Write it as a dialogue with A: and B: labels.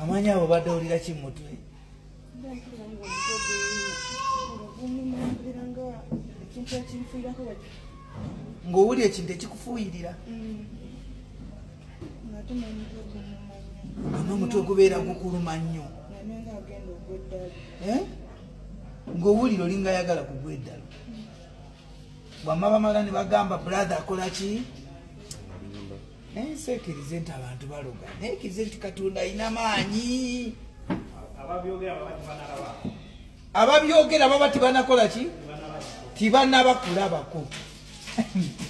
A: amanyi abo badde owulira ki mutwe? Ng'owulira ekintu ekikufuuyirira.
B: Ngate nomutwe gumumanya
A: nga n'omutwe gubeera gukuluma nnyo. Eh? ng'owulira olinga ayagala kugwa eddalo bwamma bamala ne bagamba brother akola ki naye nseekirize nti abantu baloga naye ekkirize nti katonda alina maanyi. Ababyogera baba tibanakola ki? Tibanaba kulabako